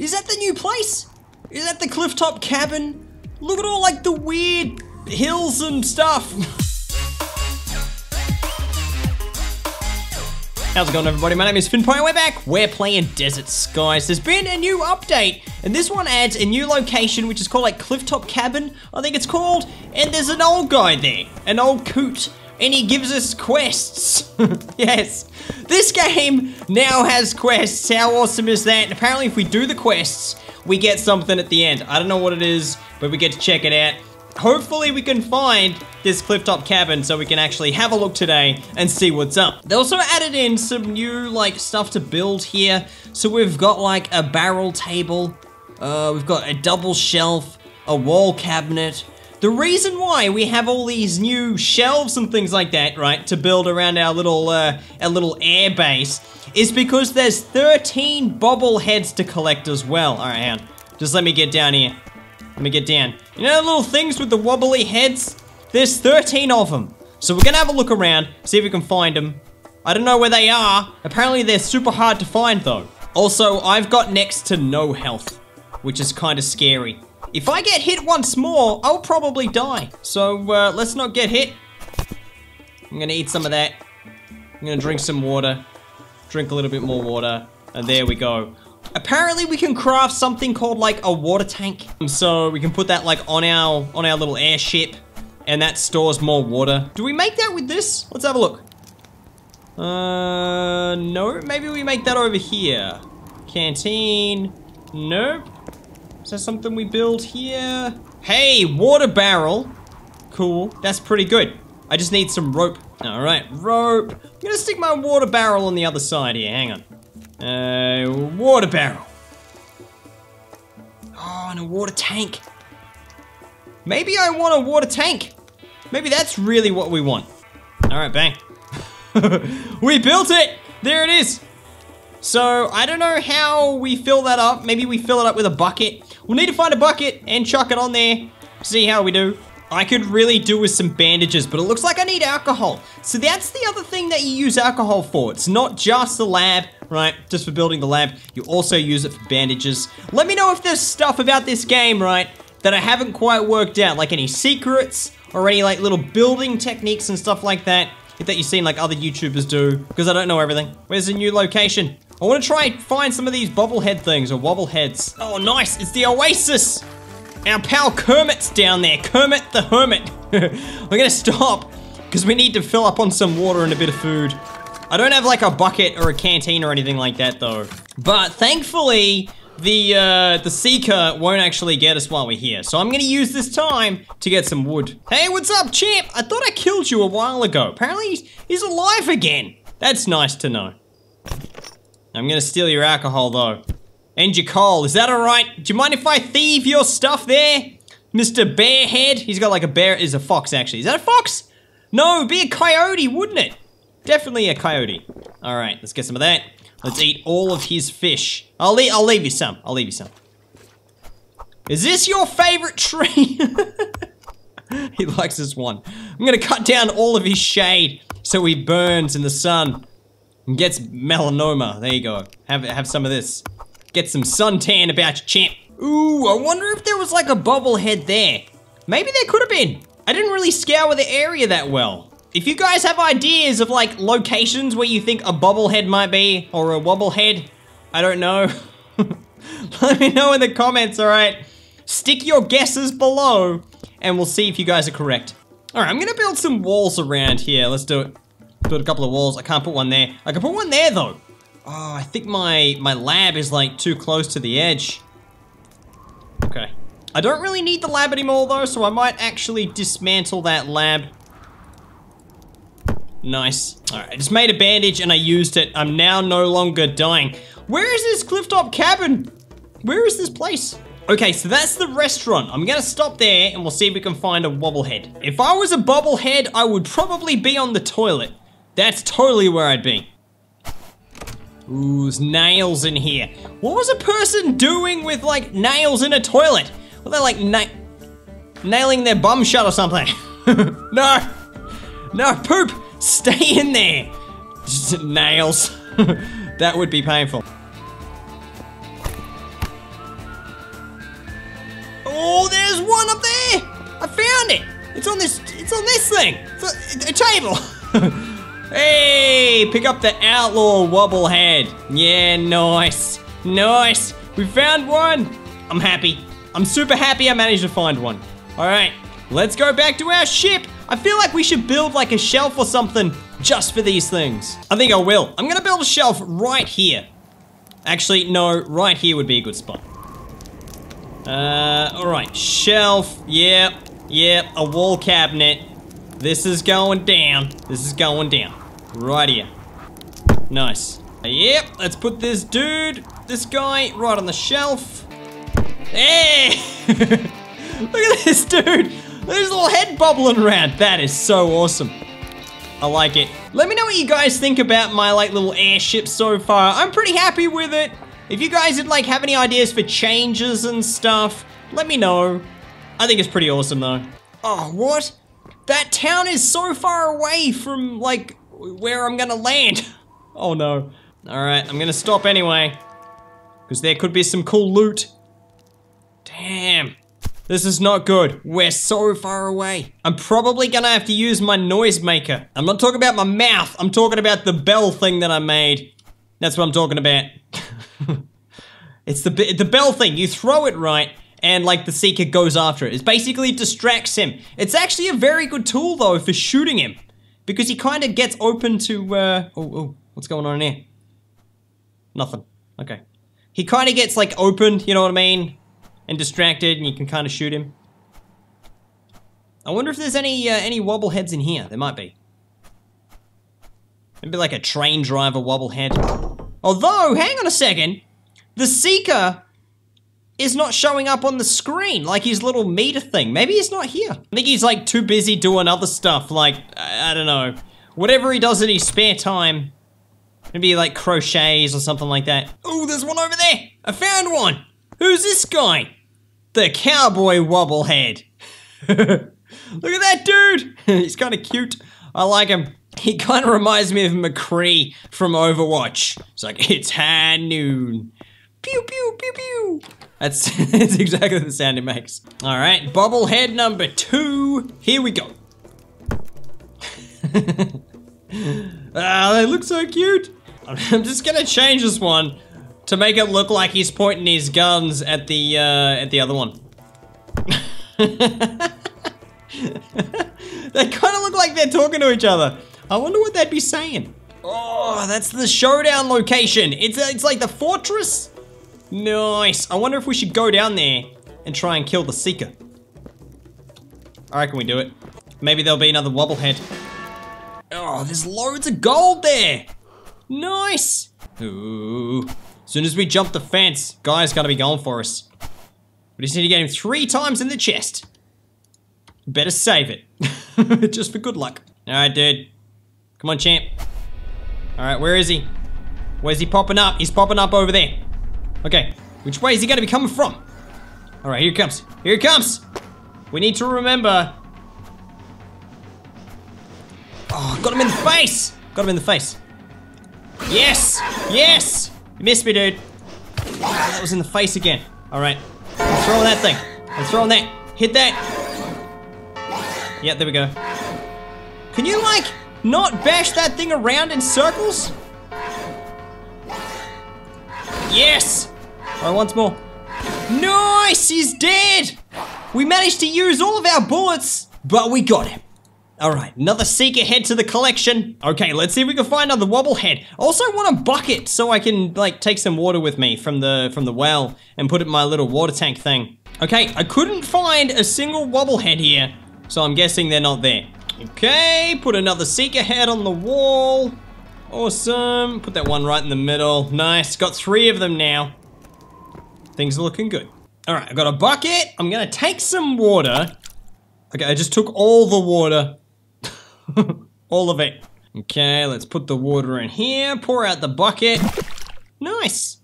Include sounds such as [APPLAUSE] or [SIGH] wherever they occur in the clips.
Is that the new place? Is that the clifftop cabin? Look at all like the weird hills and stuff. How's it going everybody? My name is Fynnpire and we're back. We're playing Desert Skies. There's been a new update and this one adds a new location which is called like Clifftop Cabin, I think it's called. And there's an old guy there, an old coot, and he gives us quests. [LAUGHS] yes. This game now has quests. How awesome is that? And apparently if we do the quests, we get something at the end. I don't know what it is, but we get to check it out hopefully we can find this clifftop cabin so we can actually have a look today and see what's up. They also added in some new like stuff to build here. So we've got like a barrel table, uh, we've got a double shelf, a wall cabinet. The reason why we have all these new shelves and things like that, right, to build around our little, uh, our little air base is because there's 13 bobbleheads to collect as well. All right, hang on. Just let me get down here. Let me get down. You know the little things with the wobbly heads? There's 13 of them. So we're gonna have a look around, see if we can find them. I don't know where they are. Apparently they're super hard to find though. Also, I've got next to no health, which is kind of scary. If I get hit once more, I'll probably die. So uh, let's not get hit. I'm gonna eat some of that. I'm gonna drink some water. Drink a little bit more water. And there we go. Apparently we can craft something called like a water tank. So we can put that like on our on our little airship and that stores more water. Do we make that with this? Let's have a look. Uh, no, maybe we make that over here. Canteen, nope. Is that something we build here? Hey, water barrel. Cool, that's pretty good. I just need some rope. All right, rope. I'm gonna stick my water barrel on the other side here, hang on. Uh, water barrel. Oh, and a water tank. Maybe I want a water tank. Maybe that's really what we want. All right, bang. [LAUGHS] we built it. There it is. So I don't know how we fill that up. Maybe we fill it up with a bucket. We'll need to find a bucket and chuck it on there. See how we do. I could really do with some bandages, but it looks like I need alcohol. So that's the other thing that you use alcohol for. It's not just the lab, right? Just for building the lab. You also use it for bandages. Let me know if there's stuff about this game, right, that I haven't quite worked out. Like any secrets or any like little building techniques and stuff like that that you've seen like other YouTubers do, because I don't know everything. Where's the new location? I want to try and find some of these bobblehead things or wobbleheads. Oh, nice. It's the Oasis. Our pal Kermit's down there. Kermit the Hermit. [LAUGHS] We're gonna stop because we need to fill up on some water and a bit of food. I don't have like a bucket or a canteen or anything like that though. But thankfully, the uh, the Seeker won't actually get us while we're here. So I'm gonna use this time to get some wood. Hey, what's up, champ? I thought I killed you a while ago. Apparently he's alive again. That's nice to know. I'm gonna steal your alcohol though. And your coal, is that alright? Do you mind if I thieve your stuff there? Mr. Bearhead? He's got like a bear, is a fox actually. Is that a fox? No, be a coyote, wouldn't it? Definitely a coyote. Alright, let's get some of that. Let's eat all of his fish. I'll, leave, I'll leave you some, I'll leave you some. Is this your favorite tree? [LAUGHS] he likes this one. I'm gonna cut down all of his shade so he burns in the sun gets melanoma. There you go. Have, have some of this. Get some suntan about your champ. Ooh, I wonder if there was like a bobblehead there. Maybe there could have been. I didn't really scour the area that well. If you guys have ideas of like locations where you think a bobblehead might be or a wobblehead, I don't know. [LAUGHS] Let me know in the comments, all right? Stick your guesses below and we'll see if you guys are correct. All right, I'm gonna build some walls around here. Let's do it. Build a couple of walls. I can't put one there. I can put one there though. Oh, I think my, my lab is like too close to the edge. Okay. I don't really need the lab anymore though, so I might actually dismantle that lab. Nice. Alright, I just made a bandage and I used it. I'm now no longer dying. Where is this clifftop cabin? Where is this place? Okay, so that's the restaurant. I'm gonna stop there and we'll see if we can find a wobblehead. If I was a bobblehead, I would probably be on the toilet. That's totally where I'd be. Ooh, there's nails in here. What was a person doing with like nails in a toilet? Were they like na nailing their bum shut or something? [LAUGHS] no, no, poop, stay in there. Nails, [LAUGHS] that would be painful. Oh, there's one up there. I found it. It's on this, it's on this thing. It's a, a table. [LAUGHS] hey, pick up the outlaw wobblehead. Yeah, nice. Nice. We found one. I'm happy. I'm super happy I managed to find one. All right, let's go back to our ship. I feel like we should build like a shelf or something just for these things. I think I will. I'm gonna build a shelf right here. Actually, no, right here would be a good spot. Uh, all right, shelf, yep, yep, a wall cabinet. This is going down, this is going down. Right here. Nice. Yep, let's put this dude, this guy, right on the shelf. Hey! [LAUGHS] Look at this dude! There's a little head bobbling around. That is so awesome. I like it. Let me know what you guys think about my like little airship so far. I'm pretty happy with it. If you guys would like have any ideas for changes and stuff, let me know. I think it's pretty awesome though. Oh, what? That town is so far away from like where I'm gonna land. [LAUGHS] Oh no. All right, I'm gonna stop anyway. Because there could be some cool loot. Damn. This is not good. We're so far away. I'm probably gonna have to use my noisemaker. I'm not talking about my mouth. I'm talking about the bell thing that I made. That's what I'm talking about. [LAUGHS] it's the the bell thing. You throw it right, and like the Seeker goes after it. It basically distracts him. It's actually a very good tool though for shooting him. Because he kind of gets open to, uh, oh, oh, what's going on in here? Nothing. Okay. He kind of gets like open, you know what I mean? and distracted, and you can kind of shoot him. I wonder if there's any uh, any wobbleheads in here. There might be. Maybe like a train driver wobblehead. Although, hang on a second. The Seeker is not showing up on the screen, like his little meter thing. Maybe he's not here. I think he's like too busy doing other stuff, like, I, I don't know. Whatever he does in his spare time. Maybe like crochets or something like that. Oh, there's one over there. I found one. Who's this guy? The cowboy wobblehead. [LAUGHS] Look at that dude. [LAUGHS] He's kind of cute. I like him. He kind of reminds me of McCree from Overwatch. It's like, [LAUGHS] it's high noon. Pew, pew, pew, pew. That's, [LAUGHS] that's exactly the sound it makes. All right, bobblehead number two. Here we go. [LAUGHS] ah, they look so cute. [LAUGHS] I'm just gonna change this one to make it look like he's pointing his guns at the uh, at the other one. they kind of look like they're talking to each other. I wonder what they'd be saying. Oh, that's the showdown location. It's uh, it's like the fortress. Nice. I wonder if we should go down there and try and kill the Seeker. I reckon we do it. Maybe there'll be another wobblehead. Oh, there's loads of gold there. Nice. Ooh. As soon as we jump the fence, guy's gonna be going for us. We just need to get him three times in the chest. Better save it. [LAUGHS] just for good luck. Alright, dude. Come on, champ. Alright, where is he? Where's he popping up? He's popping up over there. Okay, which way is he gonna be coming from? Alright, here he comes. Here he comes! We need to remember... Oh, got him in the face! Got him in the face. Yes! Yes! You missed me, dude. that was in the face again. All right. I'm throwing that thing. I'm throwing that. Hit that. Yeah, there we go. Can you, like, not bash that thing around in circles? Yes! All right, once more. Nice! He's dead! We managed to use all of our bullets, but we got him. All right, another seeker head to the collection. Okay, let's see if we can find another wobblehead. Also want a bucket so I can like take some water with me from the from the well and put it in my little water tank thing. Okay, I couldn't find a single wobblehead here, so I'm guessing they're not there. Okay, put another seeker head on the wall. Awesome, put that one right in the middle. Nice, got three of them now. Things are looking good. All right, I got a bucket. I'm gonna take some water. Okay, I just took all the water [LAUGHS] All of it. Okay, let's put the water in here, pour out the bucket. Nice.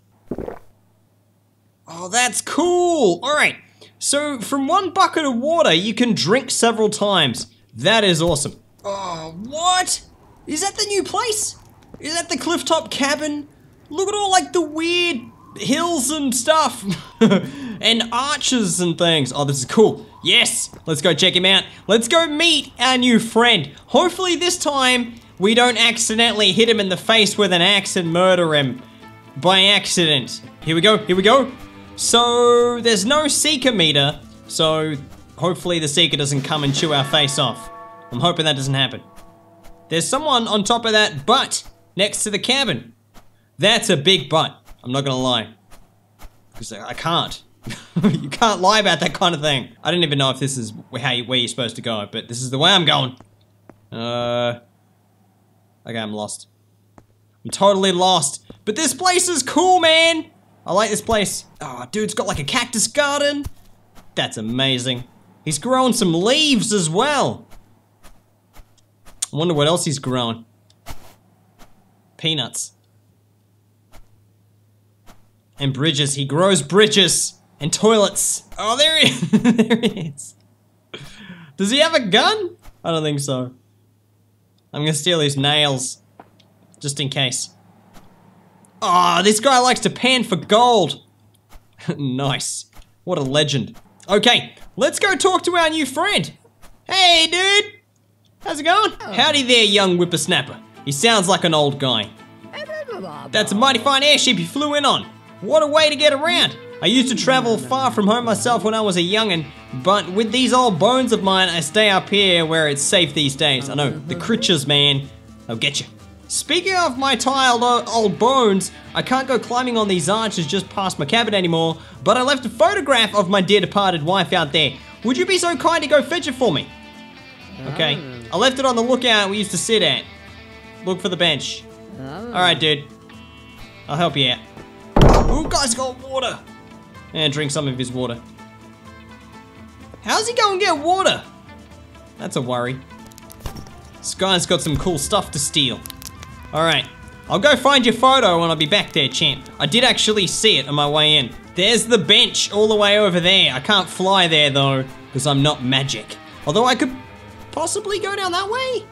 Oh, that's cool. All right, so from one bucket of water, you can drink several times. That is awesome. Oh, what? Is that the new place? Is that the clifftop cabin? Look at all like the weird hills and stuff. [LAUGHS] and arches and things. Oh, this is cool. Yes, let's go check him out. Let's go meet our new friend. Hopefully this time we don't accidentally hit him in the face with an axe and murder him by accident. Here we go, here we go. So there's no seeker meter, so hopefully the seeker doesn't come and chew our face off. I'm hoping that doesn't happen. There's someone on top of that butt next to the cabin. That's a big butt. I'm not gonna lie. Because I can't. [LAUGHS] you can't lie about that kind of thing. I don't even know if this is how you, where you're supposed to go, but this is the way I'm going. Uh, okay, I'm lost. I'm totally lost. But this place is cool, man. I like this place. Oh, dude's got like a cactus garden. That's amazing. He's growing some leaves as well. I wonder what else he's grown. Peanuts. And bridges. He grows bridges. And toilets. Oh, there he, [LAUGHS] there he is. Does he have a gun? I don't think so. I'm gonna steal his nails. Just in case. Oh, this guy likes to pan for gold. [LAUGHS] nice. What a legend. Okay, let's go talk to our new friend. Hey, dude. How's it going? Howdy there, young whippersnapper. He sounds like an old guy. That's a mighty fine airship you flew in on. What a way to get around. I used to travel far from home myself when I was a youngin', but with these old bones of mine, I stay up here where it's safe these days. I know, the mm-hmm. critches, man. They'll get you. Speaking of my tiled old bones, I can't go climbing on these arches just past my cabin anymore, but I left a photograph of my dear departed wife out there. Would you be so kind to go fetch it for me? Okay. Ah. I left it on the lookout we used to sit at. Look for the bench. Ah. Alright, dude. I'll help you out. Ooh, guys got water. And drink some of his water. How's he going to get water? That's a worry. This guy's got some cool stuff to steal. Alright, I'll go find your photo and I'll be back there, champ. I did actually see it on my way in. There's the bench all the way over there. I can't fly there though, because I'm not magic. Although I could possibly go down that way?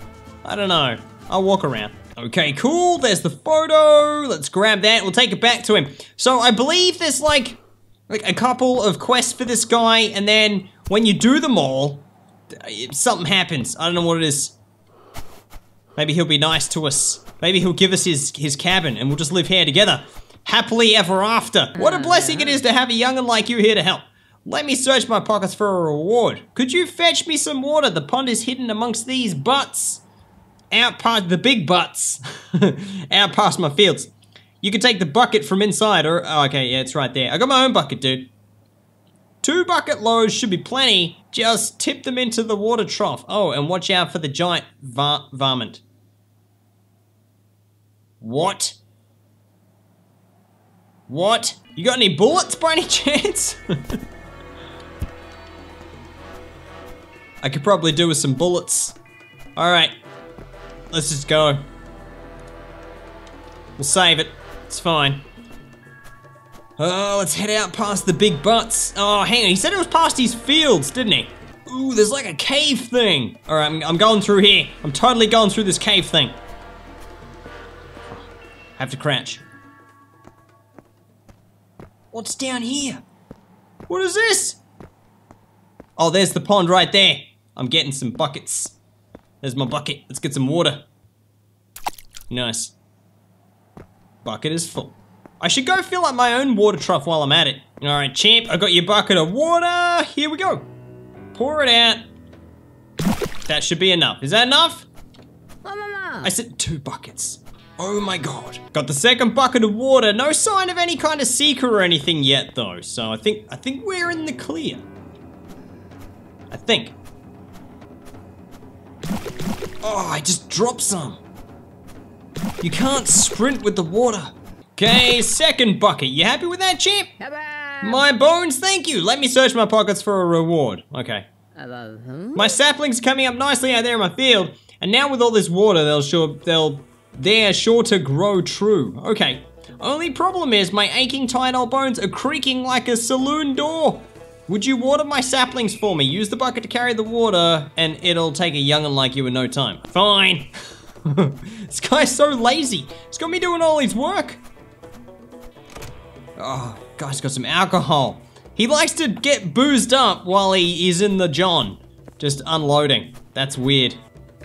I don't know. I'll walk around. Okay, cool. There's the photo. Let's grab that. We'll take it back to him. So I believe there's like like a couple of quests for this guy, and then when you do them all, uh, something happens. I don't know what it is. Maybe he'll be nice to us. Maybe he'll give us his, his cabin and we'll just live here together. Happily ever after. What a oh, blessing it is to have a young'un like you here to help. Let me search my pockets for a reward. Could you fetch me some water? The pond is hidden amongst these butts. Out past the big butts. [LAUGHS] Out past my fields. You can take the bucket from inside or... Oh, okay, yeah, it's right there. I got my own bucket, dude. Two bucket loads should be plenty. Just tip them into the water trough. Oh, and watch out for the giant var varmint. What? What? You got any bullets by any [LAUGHS] chance? I could probably do with some bullets. Alright. Let's just go. We'll save it. It's fine. Oh, let's head out past the big butts. Oh, hang on, he said it was past his fields, didn't he? Ooh, there's like a cave thing. All right, I'm, I'm going through here. I'm totally going through this cave thing. Have to crouch. What's down here? What is this? Oh, there's the pond right there. I'm getting some buckets. There's my bucket. Let's get some water. Nice. Bucket is full. I should go fill up my own water trough while I'm at it. Alright, champ, I got your bucket of water. Here we go. Pour it out. That should be enough. Is that enough? I said two buckets. Oh my god. Got the second bucket of water. No sign of any kind of seeker or anything yet though. So I think I think we're in the clear. I think. Oh, I just dropped some. You can't sprint with the water. Okay, second bucket. You happy with that, champ? My bones, thank you. Let me search my pockets for a reward. Okay. My saplings are coming up nicely out there in my field, and now with all this water, they'll sure they'll they're sure to grow true. Okay. Only problem is my aching tired old bones are creaking like a saloon door. Would you water my saplings for me? Use the bucket to carry the water, and it'll take a young'un like you in no time. Fine. [LAUGHS] this guy's so lazy. He's got me doing all his work. Oh, Guy's got some alcohol. He likes to get boozed up while he is in the John. Just unloading. That's weird.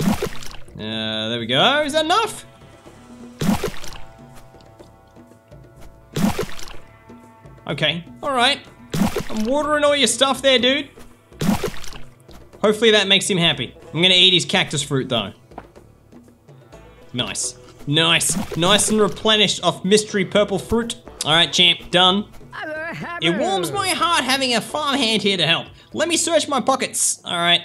Uh, there we go. Is that enough? Okay, alright. I'm watering all your stuff there, dude. Hopefully that makes him happy. I'm gonna eat his cactus fruit, though. Nice. Nice. Nice and replenished off mystery purple fruit. Alright, champ, done. It warms my heart having a farmhand here to help. Let me search my pockets. Alright.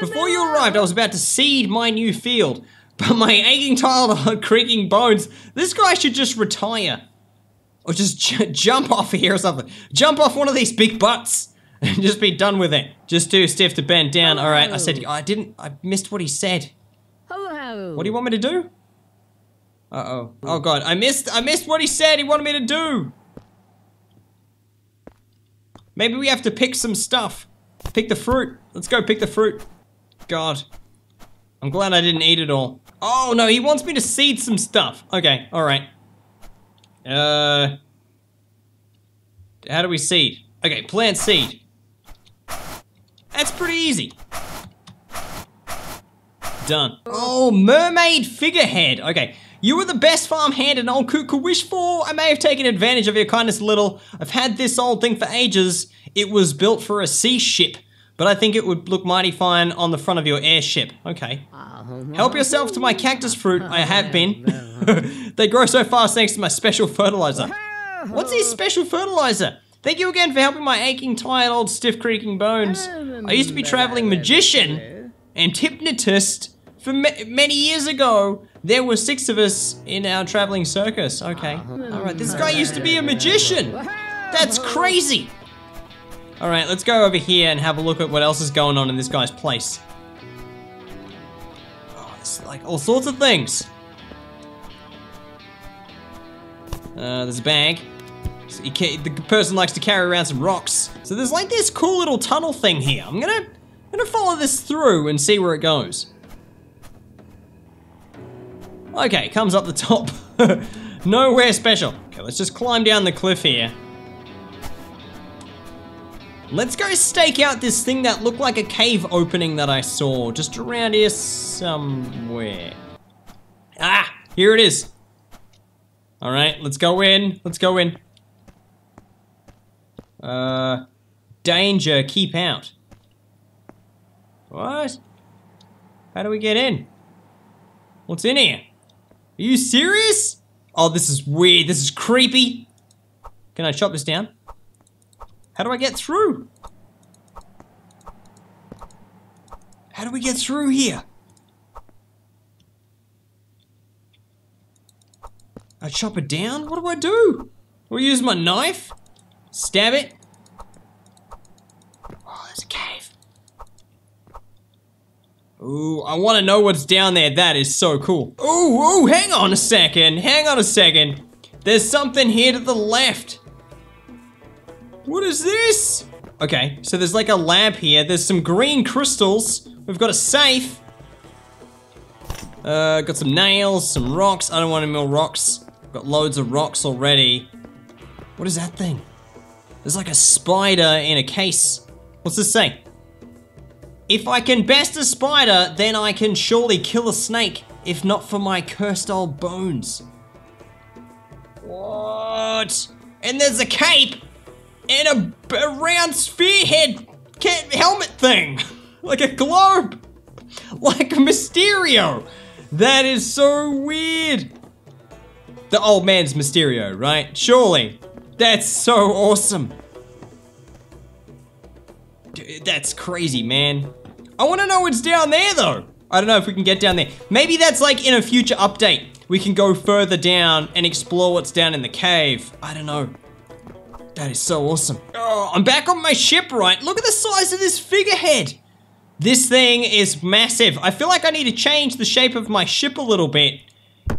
Before you arrived, I was about to seed my new field. But my aching, tired, [LAUGHS] creaking bones, this guy should just retire. Or just jump off here or something. Jump off one of these big butts. [LAUGHS] And just be done with it. Just too stiff to bend down. Alright, I said, I didn't, I missed what he said. Hello. What do you want me to do? Uh-oh. Oh god, I missed, I missed what he said he wanted me to do. Maybe we have to pick some stuff. Pick the fruit. Let's go pick the fruit. God. I'm glad I didn't eat it all. Oh no, he wants me to seed some stuff. Okay, alright. Uh... How do we seed? Okay, plant seed. That's pretty easy. Done. Oh, mermaid figurehead. Okay. You were the best farmhand an old coot could wish for. I may have taken advantage of your kindness a little. I've had this old thing for ages. It was built for a sea ship, but I think it would look mighty fine on the front of your airship. Okay. Uh-huh. Help yourself to my cactus fruit. I have been. [LAUGHS] [LAUGHS] they grow so fast thanks to my special fertilizer. [LAUGHS] What's his special fertilizer? Thank you again for helping my aching, tired, old, stiff, creaking bones. Um, I used to be traveling magician and hypnotist for many years ago. There were six of us in our traveling circus. Okay. Uh-huh. Alright, this guy used to be a magician. That's crazy. Alright, let's go over here and have a look at what else is going on in this guy's place. Oh, it's like all sorts of things. Uh, there's a bag. the person likes to carry around some rocks. So there's like this cool little tunnel thing here. I'm gonna, I'm gonna follow this through and see where it goes. Okay, comes up the top. [LAUGHS] Nowhere special. Okay, let's just climb down the cliff here. Let's go stake out this thing that looked like a cave opening that I saw just around here somewhere. Ah, here it is. All right, let's go in. Let's go in. Uh, danger, keep out. What? How do we get in? What's in here? Are you serious? Oh, this is weird. This is creepy. Can I chop this down? How do I get through? How do we get through here? I chop it down? What do I do? Do I use my knife? Stab it? Oh, there's a cave. Ooh, I want to know what's down there. That is so cool. Ooh, ooh, hang on a second. Hang on a second. There's something here to the left. What is this? Okay, so there's like a lamp here. There's some green crystals. We've got a safe. Uh, got some nails, some rocks. I don't want any more rocks. Got loads of rocks already. What is that thing? There's like a spider in a case. What's this say? If I can best a spider, then I can surely kill a snake, if not for my cursed old bones. What? And there's a cape and a, a round spearhead helmet thing, [LAUGHS] like a globe, like a Mysterio. That is so weird. The old man's Mysterio, right? Surely. That's so awesome. Dude, that's crazy, man. I want to know what's down there, though. I don't know if we can get down there. Maybe that's like in a future update. We can go further down and explore what's down in the cave. I don't know. That is so awesome. Oh, I'm back on my ship, right? Look at the size of this figurehead. This thing is massive. I feel like I need to change the shape of my ship a little bit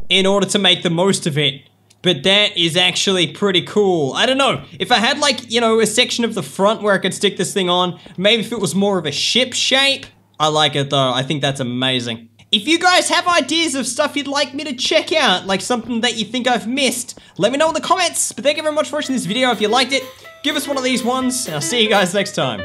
in order to make the most of it. But that is actually pretty cool. I don't know. If I had like, you know, a section of the front where I could stick this thing on, maybe if it was more of a ship shape. I like it though. I think that's amazing. If you guys have ideas of stuff you'd like me to check out, like something that you think I've missed, let me know in the comments. But thank you very much for watching this video. If you liked it, give us one of these ones, and I'll see you guys next time.